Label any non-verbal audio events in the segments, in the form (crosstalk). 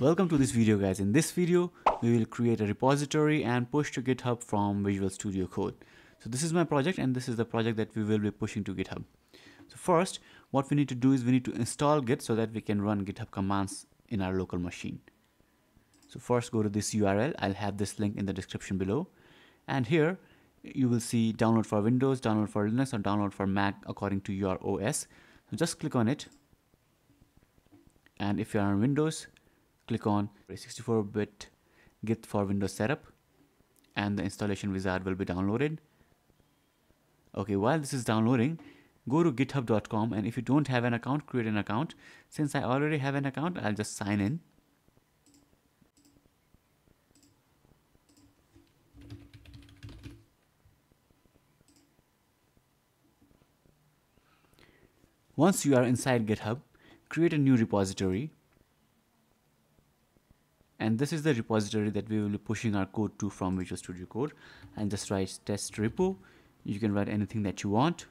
Welcome to this video guys. In this video, we will create a repository and push to GitHub from Visual Studio Code. So this is my project and this is the project that we will be pushing to GitHub. So first, what we need to do is we need to install Git so that we can run GitHub commands in our local machine. So first go to this URL. I'll have this link in the description below. And here you will see download for Windows, download for Linux or download for Mac according to your OS. So just click on it. And if you're on Windows, click on 64-bit Git for Windows setup and the installation wizard will be downloaded. Okay, while this is downloading, go to github.com and if you don't have an account, create an account. Since I already have an account, I'll just sign in. Once you are inside GitHub, create a new repository and this is the repository that we will be pushing our code to from Visual Studio Code. And just write test repo. You can write anything that you want.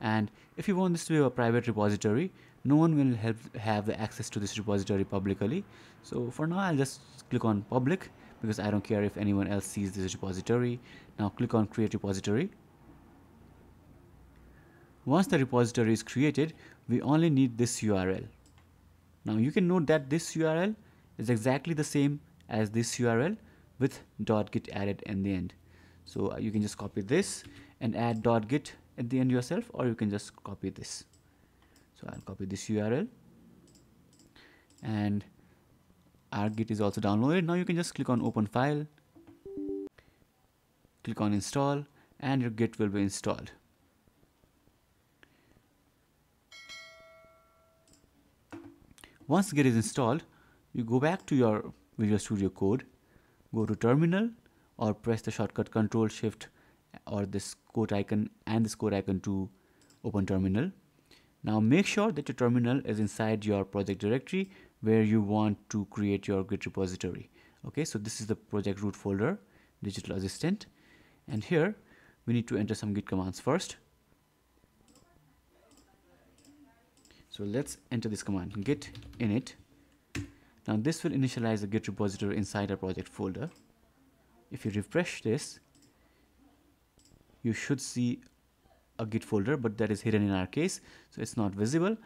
And if you want this to be a private repository no one will have, have access to this repository publicly. So for now I'll just click on public because I don't care if anyone else sees this repository. Now click on create repository. Once the repository is created we only need this URL now you can note that this URL is exactly the same as this URL with .git added in the end. So uh, you can just copy this and add .git at the end yourself or you can just copy this. So I'll copy this URL and our git is also downloaded. Now you can just click on open file, click on install and your git will be installed. Once git is installed, you go back to your Visual Studio Code, go to terminal or press the shortcut control shift or this code icon and this code icon to open terminal. Now make sure that your terminal is inside your project directory where you want to create your Git repository. Okay, so this is the project root folder, digital assistant. And here we need to enter some Git commands first. So let's enter this command git init now this will initialize the Git repository inside our project folder. If you refresh this, you should see a Git folder, but that is hidden in our case, so it's not visible.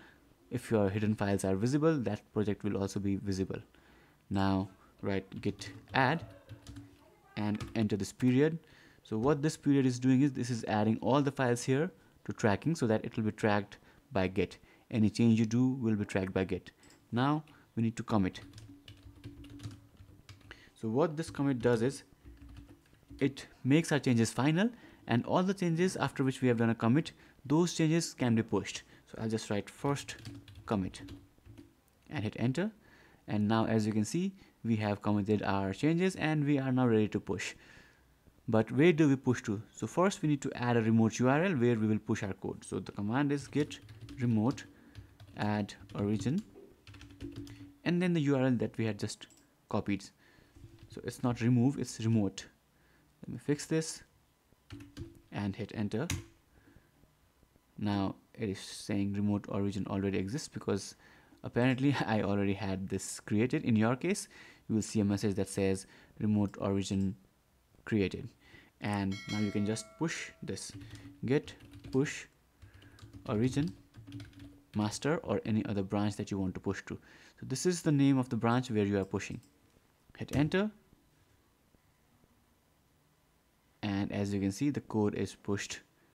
If your hidden files are visible, that project will also be visible. Now write git add and enter this period. So what this period is doing is this is adding all the files here to tracking so that it will be tracked by git. Any change you do will be tracked by git. Now we need to commit. So what this commit does is it makes our changes final and all the changes after which we have done a commit those changes can be pushed. So I'll just write first commit and hit enter. And now as you can see we have committed our changes and we are now ready to push. But where do we push to? So first we need to add a remote url where we will push our code. So the command is git remote add origin and then the URL that we had just copied. So it's not remove it's remote. Let me fix this and hit enter. Now it is saying remote origin already exists because apparently (laughs) I already had this created. In your case you will see a message that says remote origin created. And now you can just push this. Git push origin master or any other branch that you want to push to so this is the name of the branch where you are pushing. Hit enter. And as you can see the code is pushed